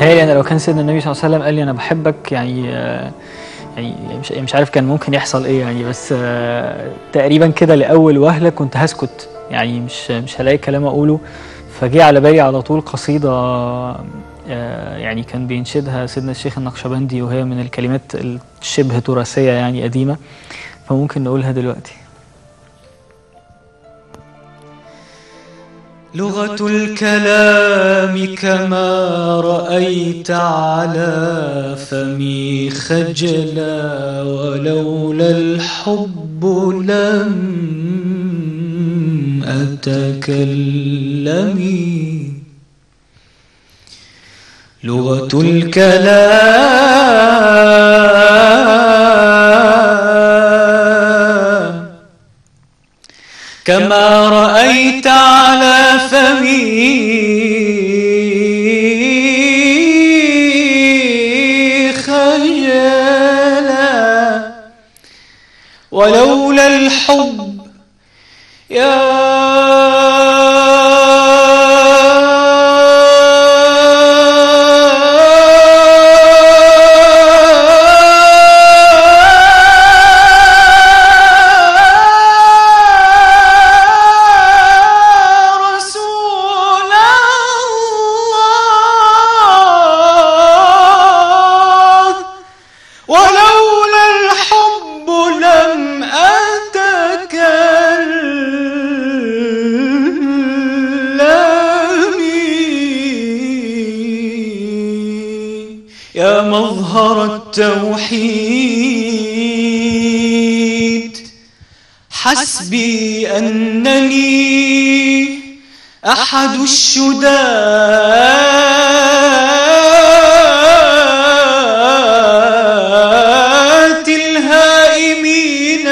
تهيألي أنا لو كان سيدنا النبي صلى الله عليه وسلم قال لي أنا بحبك يعني آه، يعني مش مش عارف كان ممكن يحصل إيه يعني بس آه، تقريبا كده لأول وهلة كنت هسكت يعني مش مش هلاقي كلام أقوله. فجه على بالي على طول قصيدة آه، يعني كان بينشدها سيدنا الشيخ النقشبندي وهي من الكلمات الشبه تراثية يعني قديمة فممكن نقولها دلوقتي. لغة الكلام كما رأيت على فمي خجلا ولولا الحب لم أتكلم. لغة الكلام كما رأيت على فمي خجلا ولولا الحب يا يا مظهر التوحيد. حسبي أنني أحد الشداة الهائمين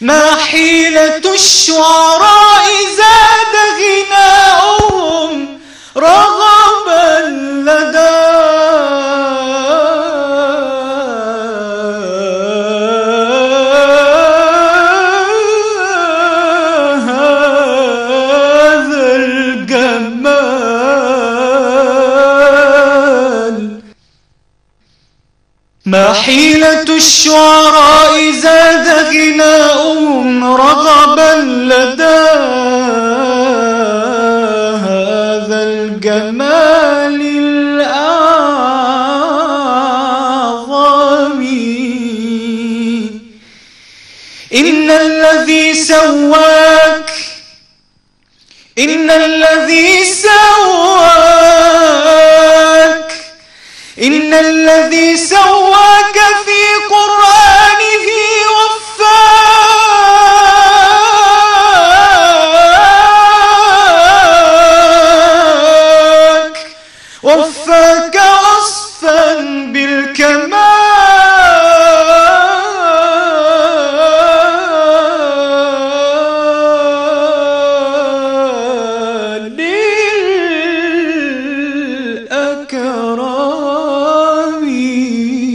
ما حيلة الشعراء زاد ما حيلة الشعراء زاد غناؤهم رغبا لدى هذا الجمال الأعظم. إن الذي سواك إن الذي سواك إن الذي سواك